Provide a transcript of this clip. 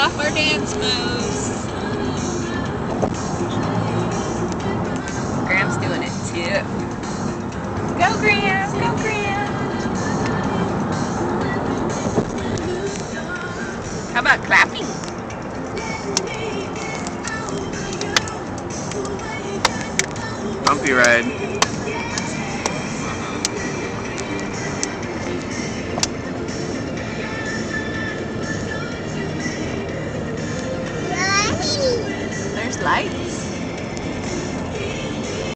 off our dance moves. Graham's doing it too. Go Graham, go Graham. How about clapping? Bumpy ride. light.